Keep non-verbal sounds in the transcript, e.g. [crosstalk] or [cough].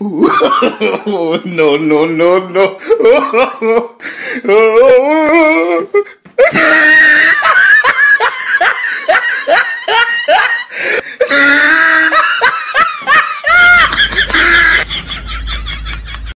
[laughs] no, no, no, no. [laughs] [laughs]